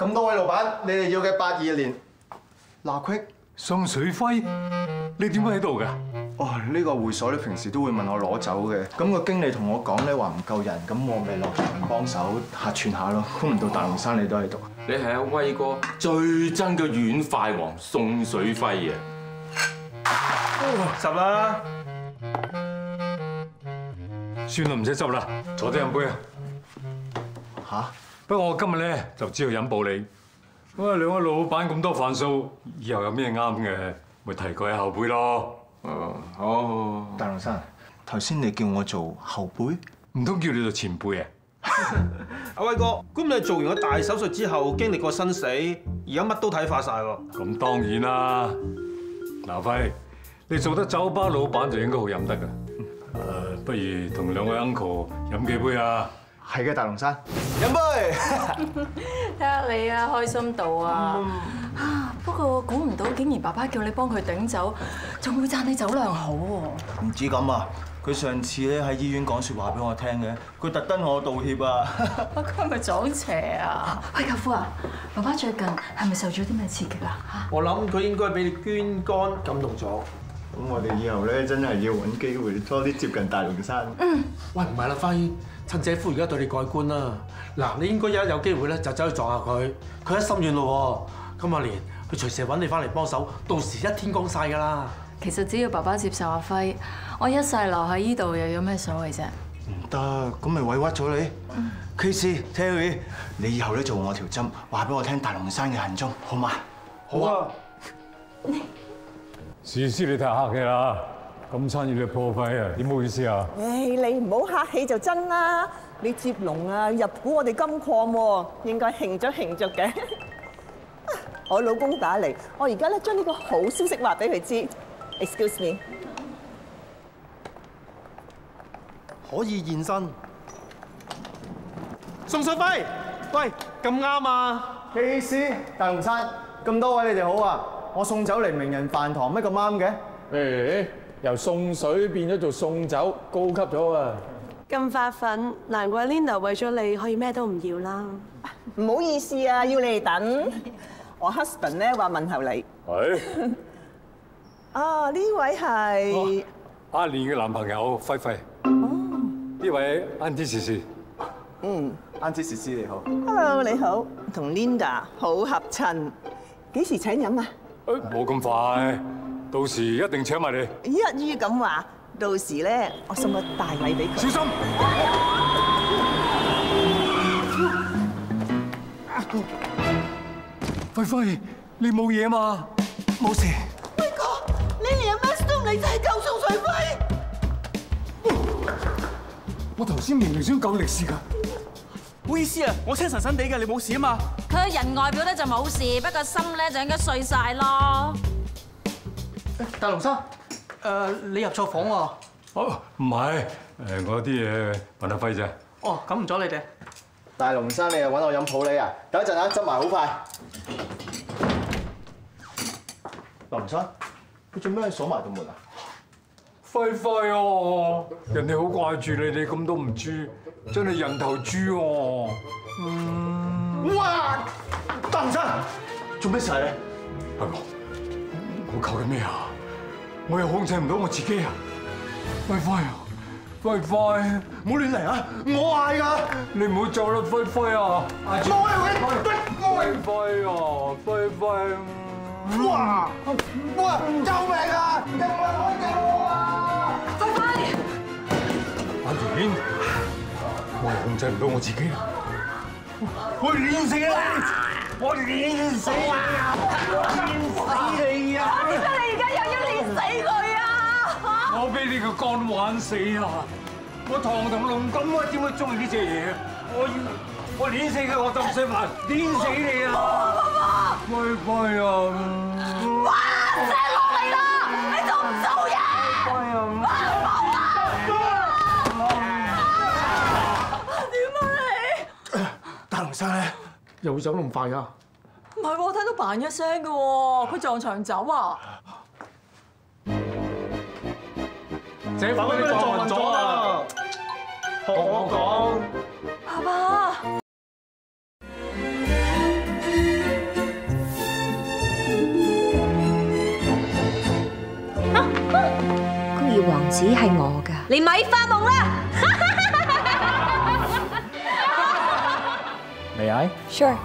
咁多位老闆，你哋要嘅八二年嗱 quick 宋水輝，你點解喺度㗎？哦，呢個會所咧平時都會問我攞走嘅，咁個經理同我講咧話唔夠人，咁我咪落場幫手客串下咯。估唔到大龍山你都喺度，你係阿威哥最憎嘅軟塊王宋水輝啊！十啦。算啦，唔使執啦，坐低飲杯啊！吓？不過我今日咧就知道飲保你。咁啊，兩位老闆咁多飯數，以後有咩啱嘅，咪提佢後輩咯。哦，好，大龍生，頭先你叫我做後輩，唔通叫你做前輩啊？阿威哥，咁你做完個大手術之後，經歷過生死，而家乜都睇化晒喎。咁當然啦。嗱，輝，你做得酒吧老闆就應該好飲得㗎。誒，不如同兩位 uncle 飲幾杯啊？係嘅，大龍山，飲杯。睇下你啊，開心到啊！啊，不過估唔到竟然爸爸叫你幫佢頂酒，仲會讚你酒量好喎。唔止咁啊，佢上次咧喺醫院講説話俾我聽嘅，佢特登同我道歉啊。佢係咪撞邪啊？喂，舅父啊，爸爸最近係咪受咗啲咩刺激啊？嚇！我諗佢應該俾你捐肝感動咗。咁我哋以後咧真係要揾機會多啲接近大龍山。嗯喂，唔係啦，輝，趁姐夫而家對你改觀啦。嗱，你應該一有機會咧就走去撞下佢，佢一心軟咯喎。今日連佢隨時揾你翻嚟幫手，到時一天光晒㗎啦。其實只要爸爸接受阿輝，我一世留喺依度又有咩所謂啫？唔得，咁咪委屈咗你。Casey、Terry，你以後咧做我條針，話俾我聽大龍山嘅行蹤，好嘛？好啊。試試你太客氣啦，咁餐要你破費啊，點好意思啊？唉，你唔好客氣就真啦！你接龍啊，入股我哋金礦喎，應該慶祝慶祝嘅。我老公打嚟，我而家咧將呢個好消息話俾佢知。Excuse me，可以現身。宋信輝，喂，咁啱啊！Casey、大龍山，咁多位你哋好啊！我送酒嚟名人飯堂，乜咁啱嘅？誒，由送水變咗做送酒，高級咗啊！咁發奮，難怪 Linda 為咗你可以咩都唔要啦。唔好意思啊，要你哋等。我 husband 咧話問候你。係 啊，呢位係阿蓮嘅男朋友輝輝。呢位 Auntie 時時，嗯思你好。，Hello 你好，同 Linda 好合襯。幾時請飲啊？誒冇咁快，到時一定請埋你。一於咁話，到時咧我送個大禮俾佢。小心！輝輝，你冇嘢嘛？冇事。威哥，你連 MS 都唔理，就係救宋水輝。我頭先明明想救力士㗎。唔好意思啊，我聽神神地嘅，你冇事啊嘛？佢人外表咧就冇事，不過心咧就應該碎晒咯。大龍生，誒，你入錯房喎。哦，唔係，誒我啲嘢問阿輝啫。哦，咁唔阻你哋。大龍生，你又揾我飲普洱啊？等一陣啊，執埋好快。大龍山，佢做咩鎖埋道門啊？輝輝哦，人哋好掛住你，你咁都唔豬，真係人頭豬喎。哇！大龍山，做咩事啊你？係喎，我求緊咩啊？我又控制唔到我自己啊！輝輝啊，輝輝，唔好亂嚟啊！我嗌㗎。你唔好走啦，輝輝啊！冇啊！喂，輝輝啊，輝輝。哇！哇！救命啊！救命啊！救我我又控制唔到我自己啊！我練死啦！我練死你啊！練死你啊！點解你而家又要練死佢啊？我俾你個肝玩死啊！我堂堂龍咁，我點會中意呢隻嘢啊？我要我碾死佢，我就唔使煩，碾死你啊！輝輝啊！又会走咁快噶？唔系，我听到嘭一声嘅，佢撞墙走啊！姐夫你撞咗啊！同我讲，爸爸。哈哼，孤儿王子系我噶，你咪发梦啦！Sure.